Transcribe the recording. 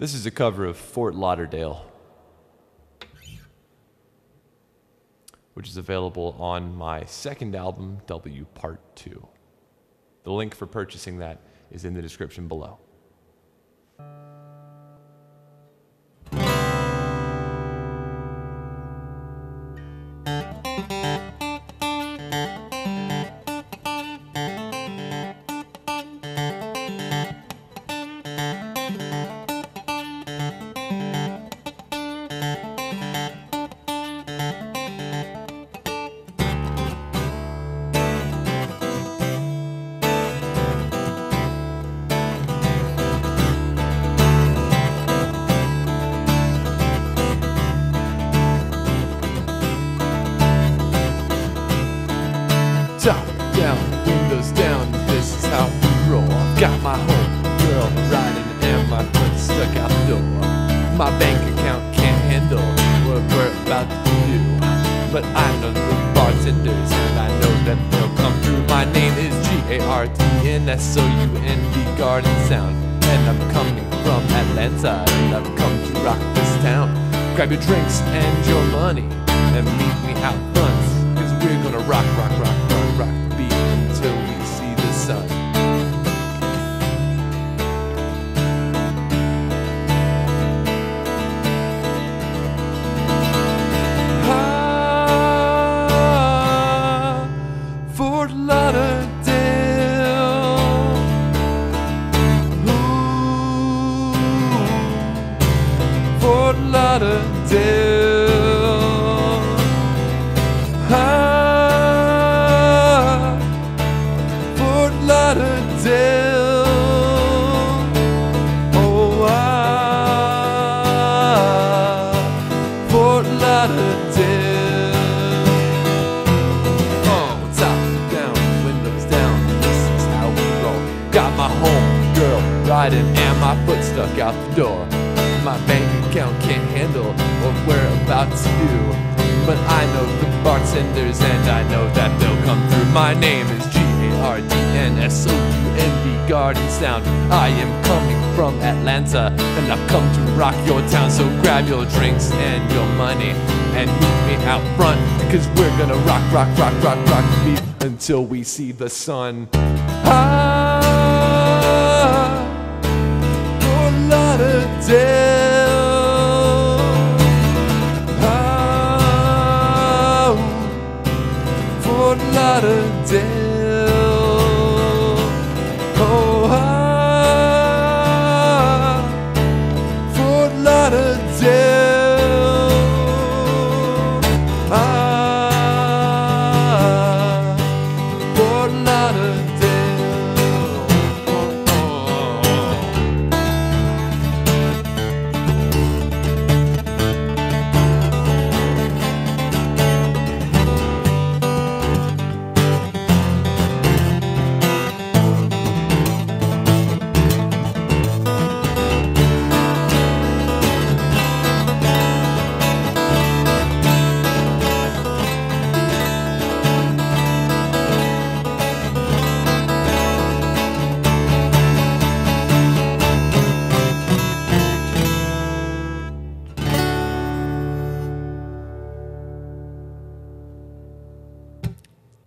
This is a cover of Fort Lauderdale, which is available on my second album, W Part 2. The link for purchasing that is in the description below. Top down, windows down, this is how we roll. I've got my home girl riding and my foot stuck out the door. My bank account can't handle what we're about to do. But I know the bartenders and I know that they'll come through. My name is G-A-R-D-N-S-O-U-N-D Garden Sound. And I'm coming from Atlanta and I've come to rock this town. Grab your drinks and your money and meet me out front. Cause we're gonna rock, rock, rock, rock beat until we see the sun. Ah, Fort Lauderdale. Ooh, Fort Lauderdale. Fort Lauderdale. Oh, top down, windows down. This is how we roll. Got my home girl riding and my foot stuck out the door. My bank account can't handle what we're about to do. But I know the bartenders and I know that they'll come through. My name is G A R D N S O U Garden Sound. I am coming from Atlanta and I've come to rock your town. So grab your drinks and your money and meet me out front because we're gonna rock, rock, rock, rock, rock the beat until we see the sun.